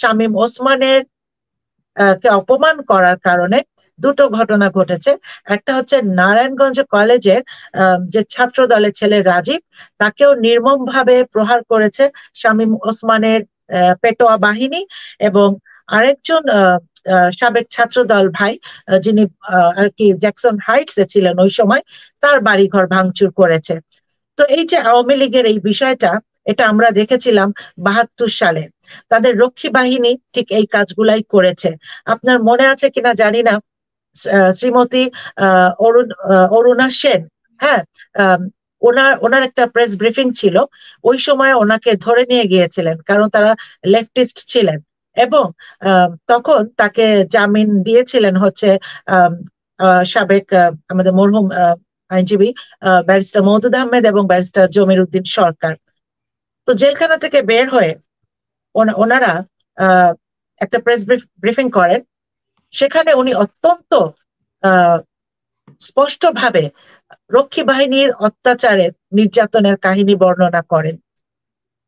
শামীম ওসমানের কে অপমান করার কারণে দুটো ঘটনা ঘটেছে। একটা হচ্ছে নারায়ণগঞ্জ কলেজের যে ছাত্র দলের ছেলে রাজীব, তাকেও নির্মম ভাবে প্রহার করেছে শামীম ওসমানের পেটোয়া বাহিনী এবং আরেকজন সাবেক ছাত্রদল ভাই যিনি আর কি জ্যাকসন হাইটস এ ছিলেন ওই সময়, তার বাড়িঘর ভাঙচুর করেছে। তো এই যে আওয়ামী লীগের এই বিষয়টা, এটা আমরা দেখেছিলাম বাহাত্তর সালে। তাদের রক্ষী বাহিনী ঠিক এই কাজগুলাই করেছে। আপনার মনে আছে কিনা জানি না। শ্রীমতী অরুণ অরুণা সেন হ্যাঁ ওনার ওনার একটা প্রেস ব্রিফিং ছিল। ওই সময় ওনাকে ধরে নিয়ে গিয়েছিলেন, কারণ তারা লেফটিস্ট ছিলেন। এবং তখন তাকে জামিন দিয়েছিলেন হচ্ছে সাবেক আমাদের মরহুম আইনজীবী ব্যারিস্টার মহদুদ আহমেদ এবং ব্যারিস্টার জমির উদ্দিন সরকার। তো জেলখানা থেকে বের হয়ে ওনারা একটা প্রেস ব্রিফিং করেন। সেখানে উনি অত্যন্ত স্পষ্টভাবে রক্ষী বাহিনীর অত্যাচারের নির্যাতনের কাহিনী বর্ণনা করেন।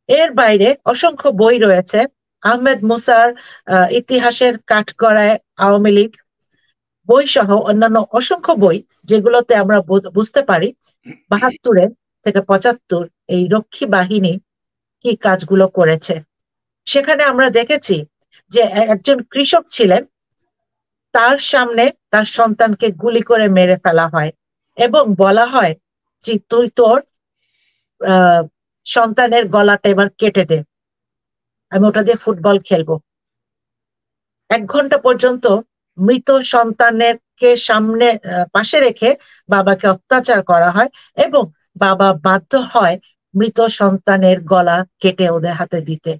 এর বাইরে অসংখ্য বই রয়েছে। আহমেদ মুসার ইতিহাসের কাঠগড়ায় আওয়ামী লীগ বই সহ অন্যান্য অসংখ্য বই যেগুলোতে আমরা বুঝতে পারি বাহাত্তরে থেকে পঁচাত্তর এই রক্ষী বাহিনী কি কাজগুলো করেছে। সেখানে আমরা দেখেছি যে একজন কৃষক ছিলেন, তার সামনে তার সন্তানকে গুলি করে মেরে ফেলা হয় এবং বলা হয় যে তুই তোর সন্তানের গলাটা এবার কেটে দে, আমি ওটা দিয়ে ফুটবল খেলব। এক ঘণ্টা পর্যন্ত মৃত সন্তানের কে সামনে পাশে রেখে বাবাকে অত্যাচার করা হয় এবং বাবা বাধ্য হয় মৃত সন্তানের গলা কেটে ওদের হাতে দিতে।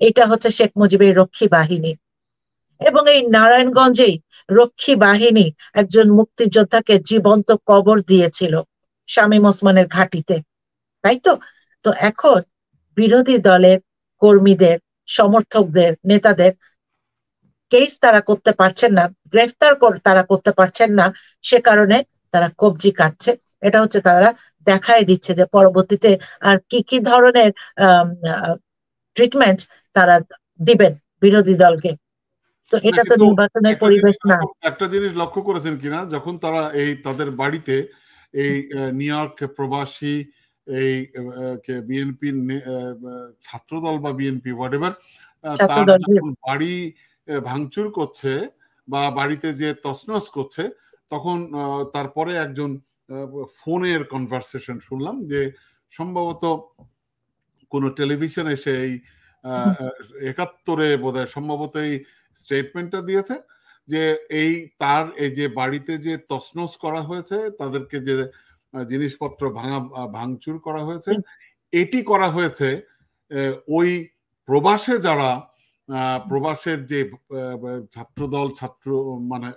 এটা হচ্ছে শেখ মুজিবের রক্ষী বাহিনী। এবং এই নারায়ণগঞ্জেই রক্ষী বাহিনী একজন মুক্তিযোদ্ধাকে জীবন্ত কবর দিয়েছিল শামীম ওসমানের ঘাটিতে। তাই তো? তো এখন বিরোধী দলের কর্মীদের, সমর্থকদের, নেতাদের কেস তারা করতে পারছেন না, গ্রেফতার তারা করতে পারছেন না, সে কারণে তারা কবজি কাটছে। এটা হচ্ছে তারা দেখাই দিচ্ছে যে পরবর্তীতে আর কি কি ধরনের ট্রিটমেন্ট তারা দিবেন বিরোধী দলকে। তো এটা তো নির্বাচনের পরিবেশ না। একটা জিনিস লক্ষ্য করেছেন কিনা? যখন তারা এই তাদের বাড়িতে এই নিউ ইয়র্ক প্রবাসী এই বিএনপি ছাত্রদল বা বিএনপি হোয়াট এভার বাড়ি ভাঙচুর করছে বা বাড়িতে যে তসনস করছে তখন তারপরে একজন ফোনের কনভারসেশন শুনলাম যে সম্ভবত কোনো টেলিভিশনে সেই একাত্তরে বোধ সম্ভবত এই স্টেটমেন্টটা দিয়েছে যে এই তার এই যে বাড়িতে যে তসনস করা হয়েছে তাদেরকে যে জিনিসপত্র ভাঙা ভাঙচুর করা হয়েছে এটি করা হয়েছে ওই প্রবাসে যারা প্রবাসের যে ছাত্রদল ছাত্র মানে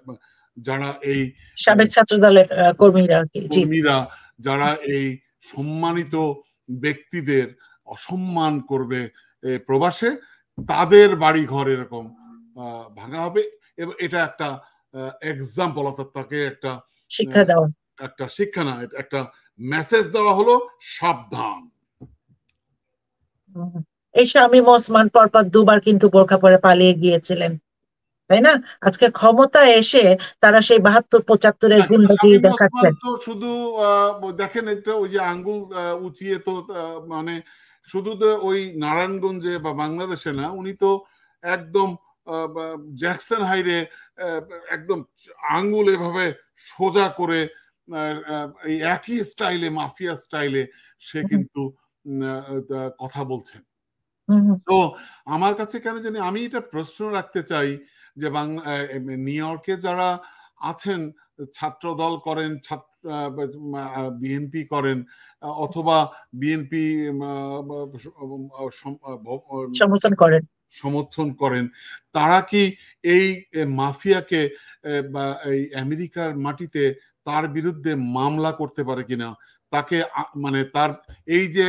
যারা এই সাবেক ছাত্র দলের কর্মীরা কর্মীরা যারা এই সম্মানিত ব্যক্তিদের অসম্মান করবে প্রবাসে তাদের বাড়ি ঘর এরকম ভাঙা হবে। এবং এটা একটা এক্সাম্পল অর্থাৎ তাকে একটা শিক্ষা দেওয়া। একটা শিক্ষা না একটা মেসেজ দেওয়া হলো সাবধান। এই স্বামী ওসমান পরপর দুবার কিন্তু বোরখা পরে পালিয়ে গিয়েছিলেন তাই না? আজকে ক্ষমতা এসে তারা সেই বাহাত্তর পঁচাত্তরের গুন্ডাগিরি দেখাচ্ছেন শুধু দেখেন একটা ওই যে আঙ্গুল উঁচিয়ে তো মানে শুধু তো ওই নারায়ণগঞ্জে বা বাংলাদেশে না উনি তো একদম জ্যাকসন হাইরে একদম আঙ্গুল এভাবে সোজা করে এই একই স্টাইলে মাফিয়া স্টাইলে সে কিন্তু কথা বলছেন। তো আমার কাছে কেন জানি আমি এটা প্রশ্ন রাখতে চাই যে বাংলা নিউ ইয়র্কে যারা আছেন ছাত্র দল করেন ছাত্র বিএনপি করেন অথবা বিএনপি সমর্থন করেন। সমর্থন করেন। তারা কি এই মাফিয়াকে বা এই আমেরিকার মাটিতে তার বিরুদ্ধে মামলা করতে পারে কিনা? তাকে মানে তার এই যে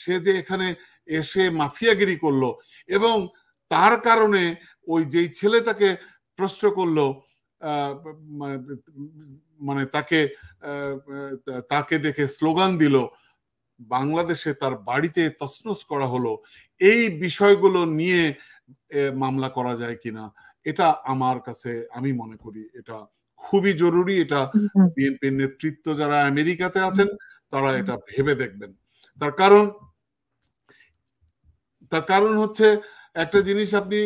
সে যে এখানে এসে মাফিয়াগিরি করল এবং তার কারণে ওই যেই ছেলে তাকে প্রশ্ন করল মানে তাকে তাকে দেখে স্লোগান দিল বাংলাদেশে তার বাড়িতে তসনস করা হলো। এই বিষয়গুলো নিয়ে মামলা করা যায় কিনা এটা আমার কাছে আমি মনে করি এটা খুবই জরুরি। এটা বিএনপির নেতৃত্ব যারা আমেরিকাতে আছেন তারা এটা ভেবে দেখবেন। তার কারণ তার কারণ হচ্ছে একটা জিনিস আপনি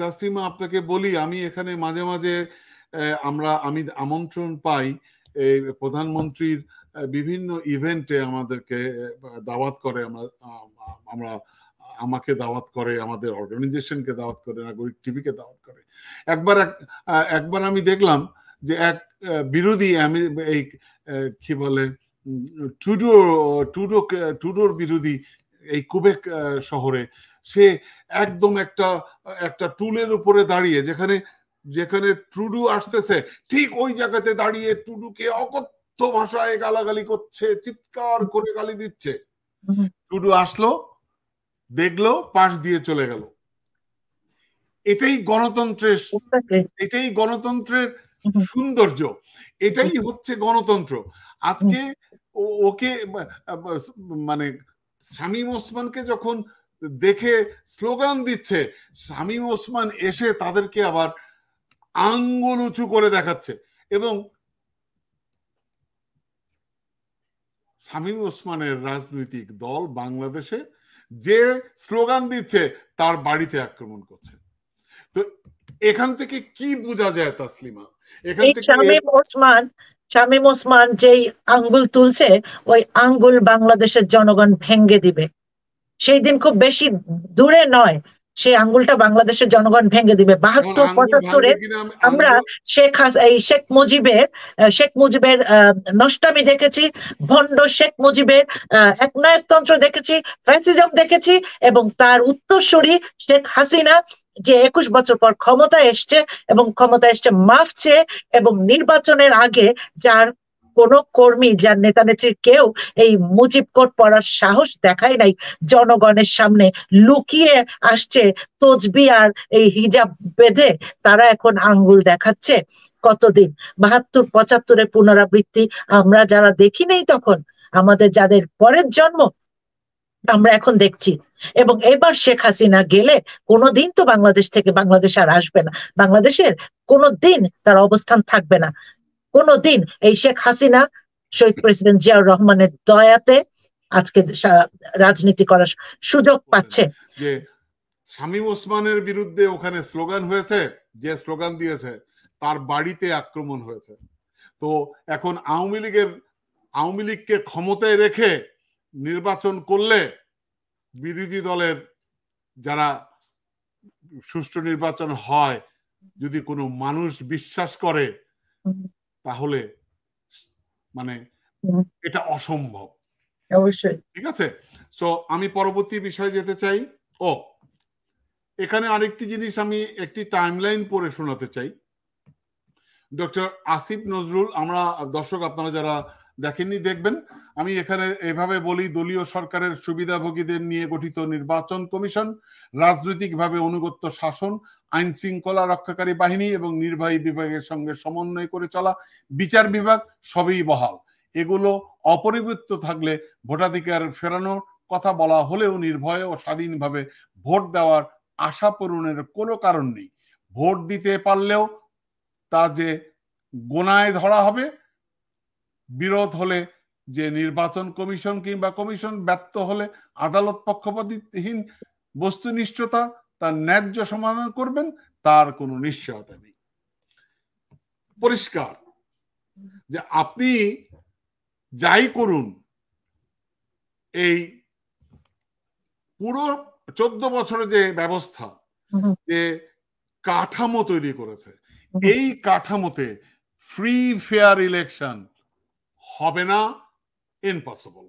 তাসিমা আপনাকে বলি আমি এখানে মাঝে মাঝে আমরা, আমি আমন্ত্রণ পাই প্রধানমন্ত্রীর বিভিন্ন ইভেন্টে আমাদেরকে দাওয়াত করে, আমরা আমরা আমাকে দাওয়াত করে, আমাদের অর্গানাইজেশনকে দাওয়াত করে, নাগরিক টিভিকে দাওয়াত করে। একবার একবার আমি দেখলাম যে এক বিরোধী আমি, এই কি বলে টুডো টুডো টুডোর বিরোধী এই কুবেক শহরে, সে একদম একটা একটা টুলের উপরে দাঁড়িয়ে, যেখানে যেখানে টুডু আসতেছে ঠিক ওই জায়গাতে দাঁড়িয়ে টুডুকে অকথ্য ভাষায় গালাগালি করছে চিৎকার করে গালি দিচ্ছে। টুডু আসলো দেখল পাশ দিয়ে চলে গেল। এটাই গণতন্ত্রের এটাই গণতন্ত্রের সৌন্দর্য। এটাই হচ্ছে গণতন্ত্র। আজকে ওকে মানে শামীম ওসমানকে যখন দেখে স্লোগান দিচ্ছে শামীম ওসমান এসে তাদেরকে আবার আঙ্গুল উঁচু করে দেখাচ্ছে। এবং শামীম ওসমানের রাজনৈতিক দল বাংলাদেশে যে স্লোগান দিচ্ছে তার বাড়িতে আক্রমণ করছে। তো এখান থেকে কি বোঝা যায় তাসলিমা? এখান থেকে শামীম ওসমান শামীম ওসমান যেই আঙ্গুল তুলছে ওই আঙ্গুল বাংলাদেশের জনগণ ভেঙ্গে দিবে। সেই দিন খুব বেশি দূরে নয় সেই আঙ্গুলটা বাংলাদেশের জনগণ ভেঙে দিবে। বাহাত্তর পঁচাত্তরে আমরা শেখ এই শেখ মুজিবের শেখ মুজিবের নষ্টামি দেখেছি ভণ্ড শেখ মুজিবের একনায়কতন্ত্র দেখেছি ফ্যাসিজম দেখেছি এবং তার উত্তরসূরি শেখ হাসিনা যে একুশ বছর পর ক্ষমতা এসছে এবং ক্ষমতা এসছে মাফ চেয়ে এবং নির্বাচনের আগে যার কোন কর্মী যার নেতা নেত্রীর কেউ এই মুজিব কোট পড়ার সাহস দেখায় নাই। জনগণের সামনে লুকিয়ে আসছে তজবি আর এই হিজাব বেঁধে, তারা এখন আঙ্গুল দেখাচ্ছে। কতদিন? বাহাত্তর, পঁচাত্তরের পুনরাবৃত্তি আমরা যারা দেখি নেই তখন, আমাদের যাদের পরের জন্ম, আমরা এখন দেখছি। এবং এবার শেখ হাসিনা গেলে কোনোদিন তো বাংলাদেশ থেকে বাংলাদেশ আর আসবে না। বাংলাদেশের কোনো দিন তার অবস্থান থাকবে না। কোনদিন এই শেখ হাসিনা শহীদ প্রেসিডেন্ট জিয়াউর রহমানের দয়াতে আজকে রাজনীতি করার সুযোগ পাচ্ছে। যে শামীম ওসমানের বিরুদ্ধে ওখানে স্লোগান হয়েছে যে স্লোগান দিয়েছে তার বাড়িতে আক্রমণ হয়েছে। তো এখন আওয়ামী লীগের আওয়ামী লীগকে ক্ষমতায় রেখে নির্বাচন করলে বিরোধী দলের যারা সুষ্ঠু নির্বাচন হয় যদি কোনো মানুষ বিশ্বাস করে তাহলে মানে এটা অসম্ভব। অবশ্যই। ঠিক আছে? তো আমি পরবর্তী বিষয়ে যেতে চাই। ও এখানে আরেকটি জিনিস আমি একটি টাইমলাইন পড়ে শোনাতে চাই। ডক্টর আসিফ নজরুল আমরা দর্শক আপনারা যারা দেখেননি দেখবেন। আমি এখানে এভাবে বলি দলীয় সরকারের সুবিধাভোগীদের নিয়ে গঠিত নির্বাচন কমিশন রাজনৈতিকভাবে অনুগত্য শাসন আইন শৃঙ্খলা রক্ষাকারী বাহিনী এবং নির্বাহী বিভাগের সঙ্গে সমন্বয় করে চলা বিচার বিভাগ সবই বহাল। এগুলো অপরিবৃত্ত থাকলে ভোটাধিকার ফেরানোর কথা বলা হলেও নির্ভয়ে ও স্বাধীনভাবে ভোট দেওয়ার আশা পূরণের কোনো কারণ নেই। ভোট দিতে পারলেও তা যে গোনায় ধরা হবে, বিরোধ হলে যে নির্বাচন কমিশন কিংবা কমিশন ব্যর্থ হলে আদালত পক্ষপাতিহীন বস্তুনিষ্ঠতা তার ন্যায্য সমাধান করবেন তার কোনো নিশ্চয়তা নেই। পরিষ্কার যে আপনি যাই করুন এই পুরো চোদ্দ বছরে যে ব্যবস্থা যে কাঠামো তৈরি করেছে এই কাঠামোতে ফ্রি ফেয়ার ইলেকশন হবে না ইম্পসিবল